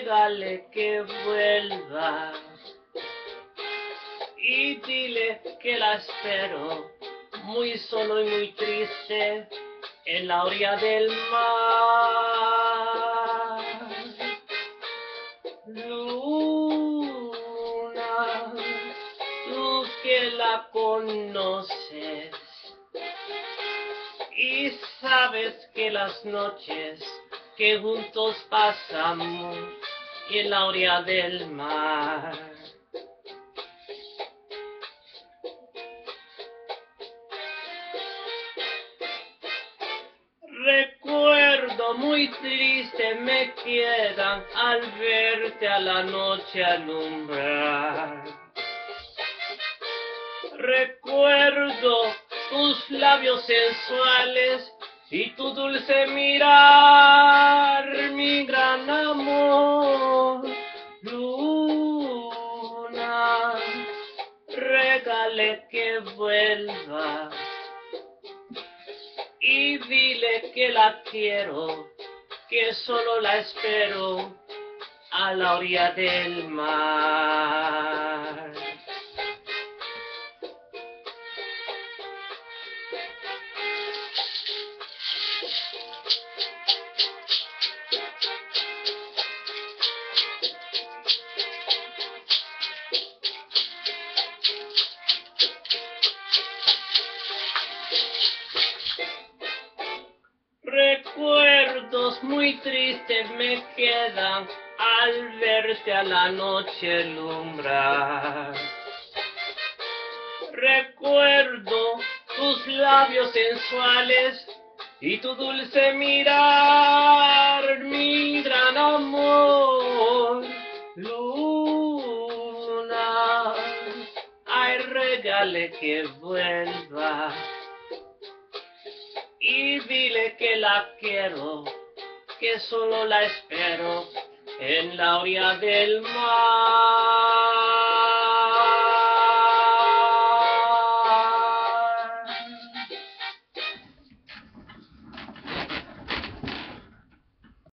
Régale que vuelva y dile que la espero muy solo y muy triste en la orilla del mar. Luna, tú que la conoces y sabes que las noches que juntos pasamos en la orilla del mar Recuerdo muy triste me quedan al verte a la noche alumbrar. Recuerdo tus labios sensuales y tu dulce mirar, regale que vuelva y dile que la quiero, que solo la espero a la orilla del mar. Muy tristes me quedan al verte a la noche alumbrar. Recuerdo tus labios sensuales y tu dulce mirar, mi gran amor. Luna, ay, regale que vuelva y dile que la quiero, que solo la espero en la orilla del mar.